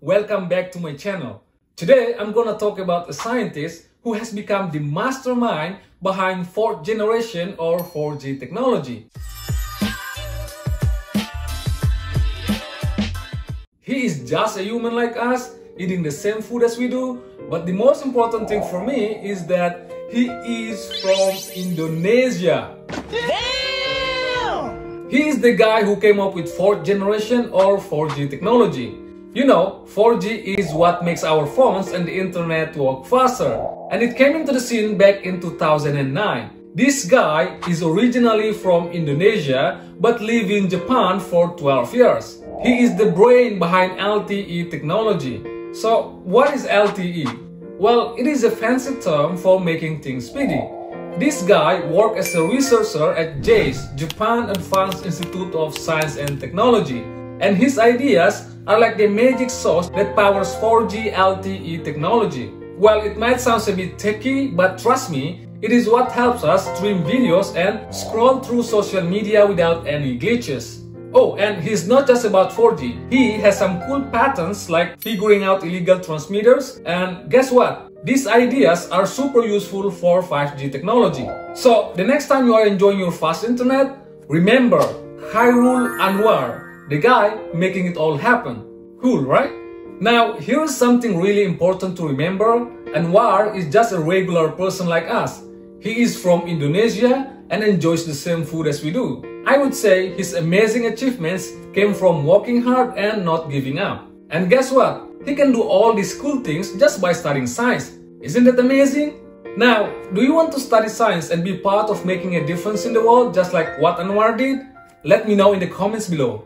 welcome back to my channel. Today I'm gonna talk about a scientist who has become the mastermind behind 4th generation or 4G technology. He is just a human like us, eating the same food as we do, but the most important thing for me is that he is from Indonesia. Damn! He is the guy who came up with 4th generation or 4G technology. You know, 4G is what makes our phones and the internet work faster. And it came into the scene back in 2009. This guy is originally from Indonesia but lived in Japan for 12 years. He is the brain behind LTE technology. So, what is LTE? Well, it is a fancy term for making things speedy. This guy worked as a researcher at JAIST, Japan Advanced Institute of Science and Technology, and his ideas are like the magic sauce that powers 4G LTE technology. Well, it might sound a bit techy, but trust me, it is what helps us stream videos and scroll through social media without any glitches. Oh, and he's not just about 4G. He has some cool patents like figuring out illegal transmitters and guess what? These ideas are super useful for 5G technology. So, the next time you are enjoying your fast internet, remember Khairul Anwar the guy making it all happen. Cool, right? Now, here is something really important to remember. Anwar is just a regular person like us. He is from Indonesia and enjoys the same food as we do. I would say his amazing achievements came from working hard and not giving up. And guess what? He can do all these cool things just by studying science. Isn't that amazing? Now, do you want to study science and be part of making a difference in the world just like what Anwar did? Let me know in the comments below.